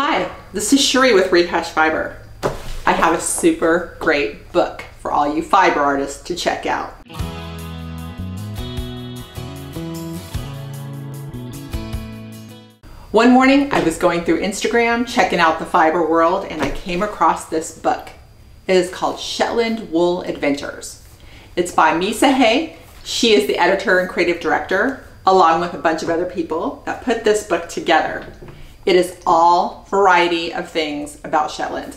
Hi, this is Sheree with Rehash Fiber. I have a super great book for all you fiber artists to check out. One morning I was going through Instagram checking out the fiber world and I came across this book. It is called Shetland Wool Adventures. It's by Misa Hay. She is the editor and creative director along with a bunch of other people that put this book together. It is all variety of things about Shetland.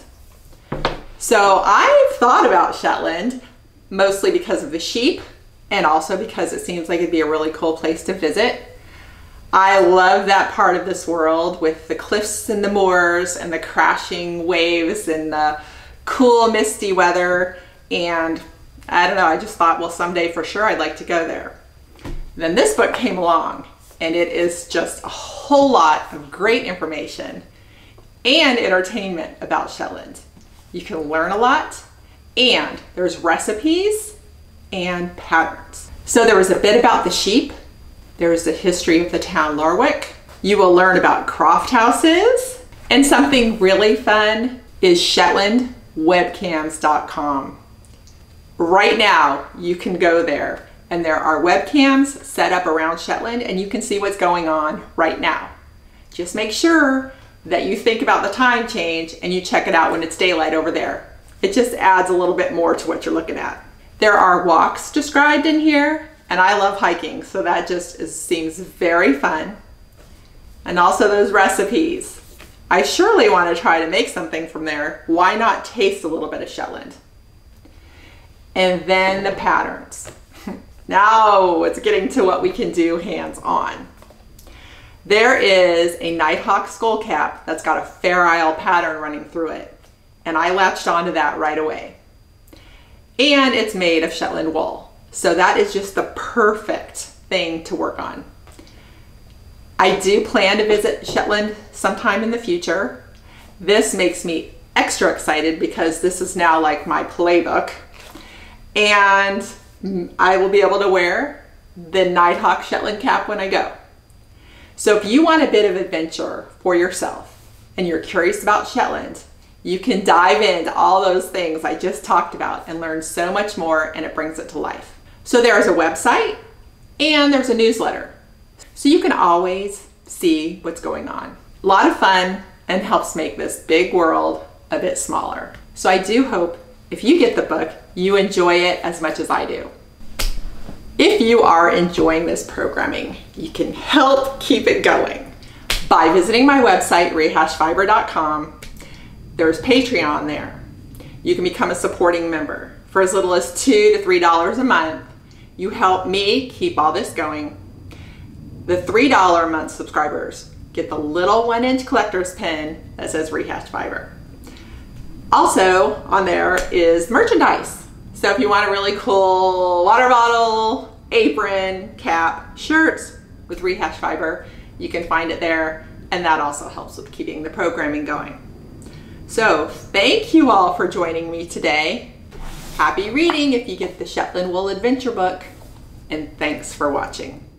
So I've thought about Shetland mostly because of the sheep and also because it seems like it'd be a really cool place to visit. I love that part of this world with the cliffs and the moors and the crashing waves and the cool misty weather and I don't know, I just thought, well, someday for sure I'd like to go there. Then this book came along and it is just a whole lot of great information and entertainment about Shetland. You can learn a lot and there's recipes and patterns. So there was a bit about the sheep. There is the history of the town Lerwick. You will learn about croft houses and something really fun is shetlandwebcams.com. Right now you can go there and there are webcams set up around Shetland and you can see what's going on right now. Just make sure that you think about the time change and you check it out when it's daylight over there. It just adds a little bit more to what you're looking at. There are walks described in here and I love hiking so that just is, seems very fun. And also those recipes. I surely want to try to make something from there. Why not taste a little bit of Shetland? And then the patterns. Now it's getting to what we can do hands-on. There is a Nighthawk skull cap that's got a Fair Isle pattern running through it. And I latched onto that right away. And it's made of Shetland wool. So that is just the perfect thing to work on. I do plan to visit Shetland sometime in the future. This makes me extra excited because this is now like my playbook. And I will be able to wear the Nighthawk Shetland cap when I go. So if you want a bit of adventure for yourself and you're curious about Shetland, you can dive into all those things I just talked about and learn so much more and it brings it to life. So there is a website and there's a newsletter. So you can always see what's going on. A lot of fun and helps make this big world a bit smaller. So I do hope if you get the book, you enjoy it as much as I do. If you are enjoying this programming, you can help keep it going by visiting my website, rehashfiber.com. There's Patreon there. You can become a supporting member. For as little as two to three dollars a month, you help me keep all this going. The $3 a month subscribers get the little one inch collector's pin that says Rehash Fiber. Also on there is merchandise. So if you want a really cool water bottle, apron, cap, shirts with rehash fiber, you can find it there. And that also helps with keeping the programming going. So thank you all for joining me today. Happy reading if you get the Shetland Wool Adventure book. And thanks for watching.